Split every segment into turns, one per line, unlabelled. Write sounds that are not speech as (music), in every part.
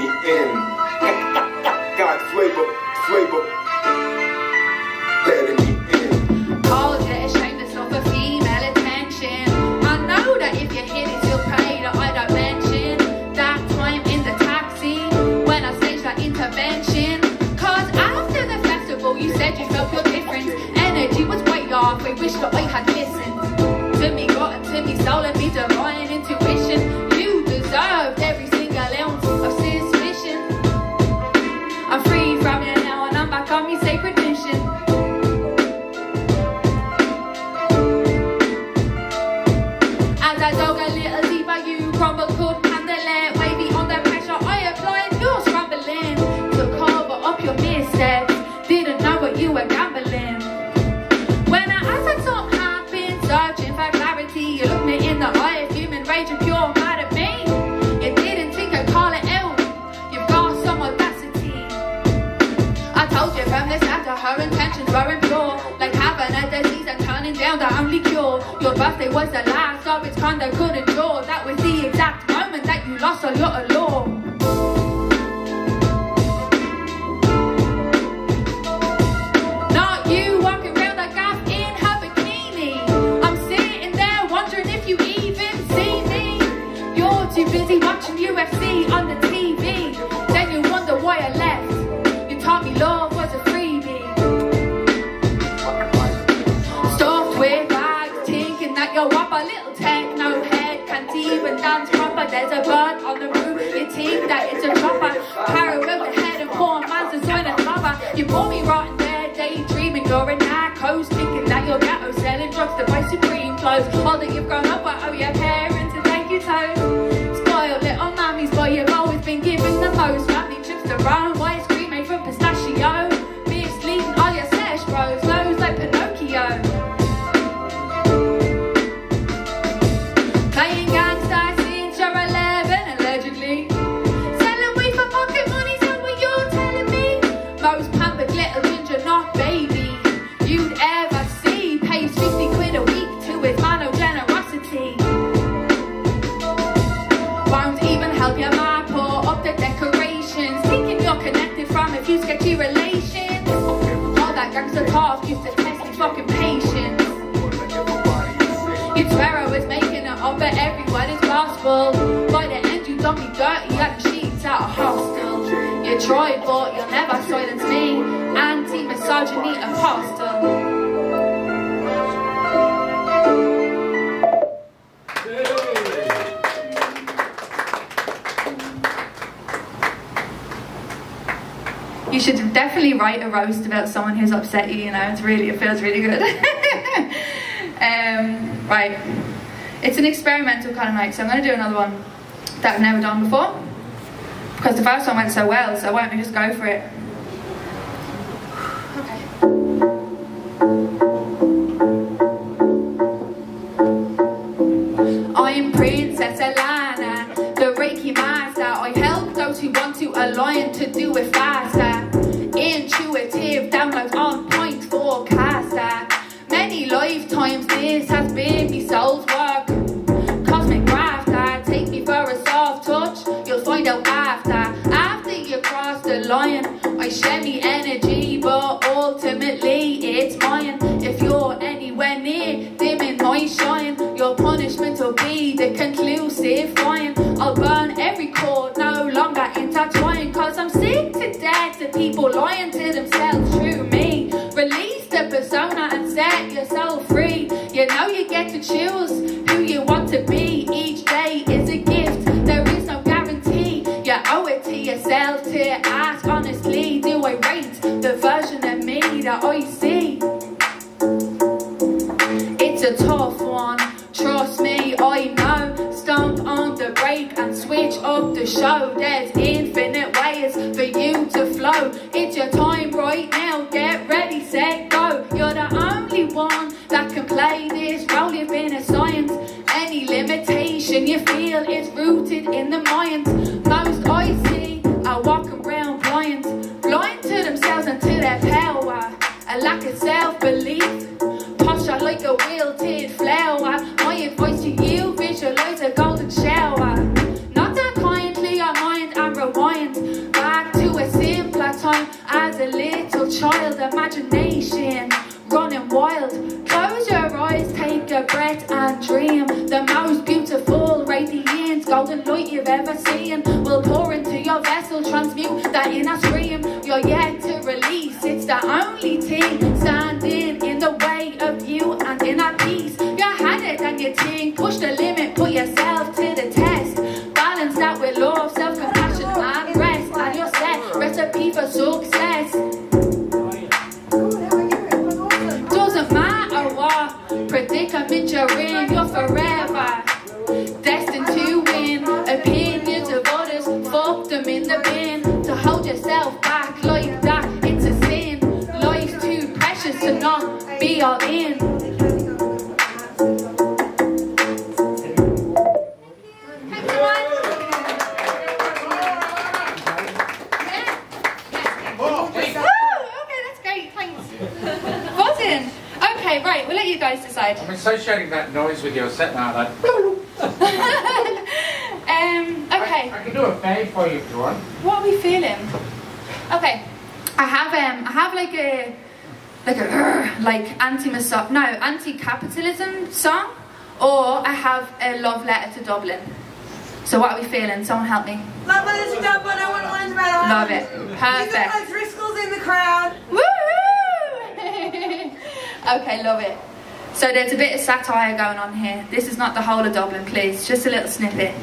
me in. God flavor, flavor,
female attention. I know that if you you'll that I don't mention that time in the taxi when I staged that intervention. Cause after the festival, you said you felt your difference. Energy was way off. I wish that I had her intentions were impure Like having a disease and turning down the only cure. Your birthday was the last of its kind I could endure That was the exact moment that you lost all your allure. Not you walking around like gaff in her bikini. I'm sitting there wondering if you even see me. You're too busy watching UFC on the TV that it's a chopper Power of the head and poor man's design a lover You bought me rotten there Daydreaming you're in narcos Thinking that you're ghetto Selling drugs to buy supreme clothes. All that you've grown up with Oh your parents to take you toes decorations Thinking you're connected from a few sketchy relations All that gangster talk used to test his fucking patience You'd swear I was making up, but every word is gospel. By the end, you done me dirty like sheets at a hostel. You're tried, but you'll never silence me. Anti-misogyny apostle. Definitely write a roast about someone who's upset you. You know, it's really it feels really good. (laughs) um, right, it's an experimental kind of night, so I'm going to do another one that I've never done before because the first one went so well. So why don't we just go for it? Okay. I'm Princess Alanna, the Reiki master. I help those who want to align to do it faster. The conclusive fine. I'll burn every chord, no longer intertwined. Cause I'm sick to death of people lying to themselves through me. Release the persona and set yourself free. You know you get to choose who you want to be. Each day is a gift, there is no guarantee. You owe it to yourself to ask honestly Do I rate the version show. There's infinite ways for you to flow. It's your time right now, get ready, set, go. You're the only one that can play this role you've been assigned. Any limitation you feel is rooted in the mind. A little child, imagination running wild. Close your eyes, take a breath and dream. The most beautiful, radiant, golden light you've ever seen will pour into your vessel, transmute that inner stream. You're yet to release, it's the only thing standing in the way of you and Buzzing. Okay, right. We'll let you guys decide.
I'm associating that noise with your set now. Like, (laughs)
um. Okay.
I, I can do a fade for you if you want.
What are we feeling? Okay. I have um. I have like a like a like anti no anti capitalism song, or I have a love letter to Dublin. So what are we feeling? Someone help me.
Love letters to Dublin, I want orange about
Love it.
You got
Perfect.
my Driscolls in the crowd.
Woohoo! Okay, love it. So there's a bit of satire going on here. This is not the whole of Dublin, please. Just a little snippet.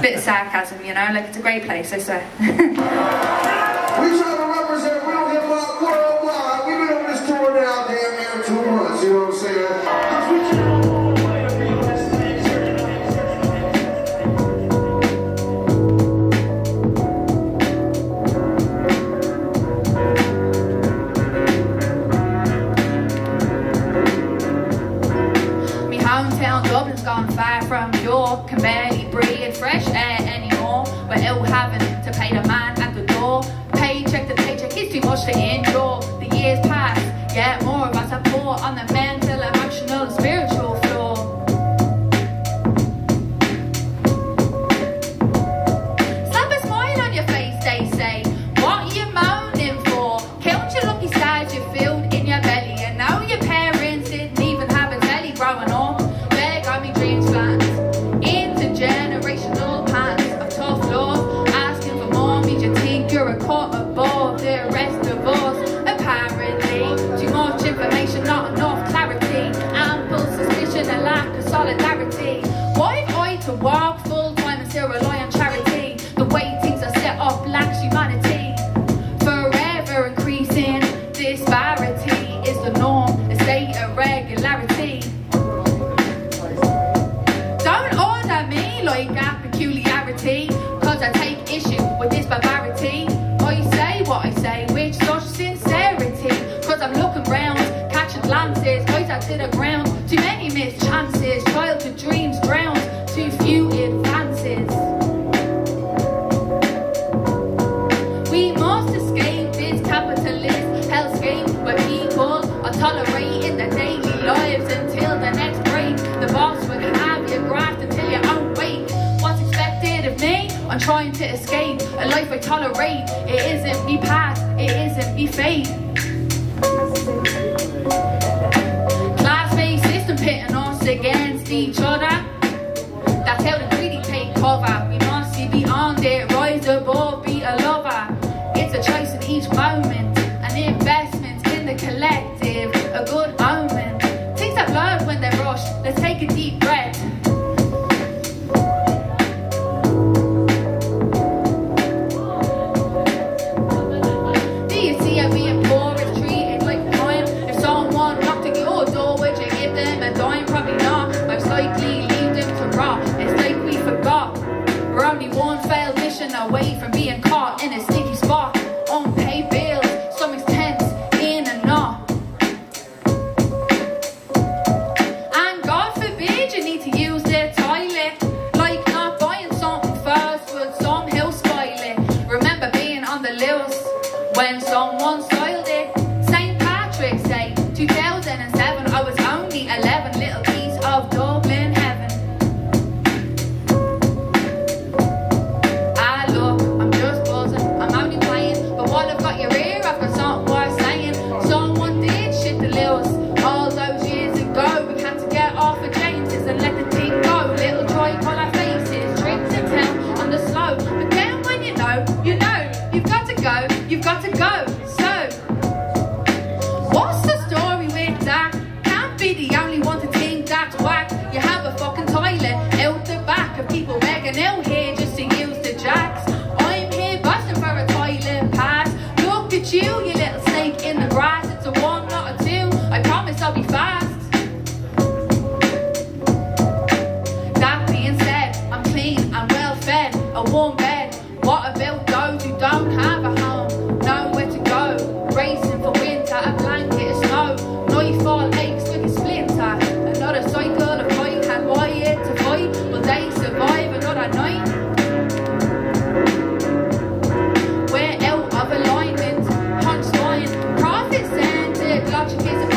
Bit of sarcasm, you know, like it's a great place, I swear. (laughs) hometown Dublin's gone far from York, can barely breathe fresh air anymore. We're ill having to pay the man at the door. Paycheck to paycheck, it's too much to endure. The years pass, yet more of us poor on the mental, emotional, spiritual trying to escape a life I tolerate. It isn't me past, it isn't me fate. Class-based system pitting us against each other. That's how the away from being What about those who don't have a home, nowhere to go. Racing for winter, a blanket of snow. Nightfall aches with a splinter. Another cycle of fight, and why it to fight? Will they survive another night? We're out of alignment, punchline, profit centered, logic is a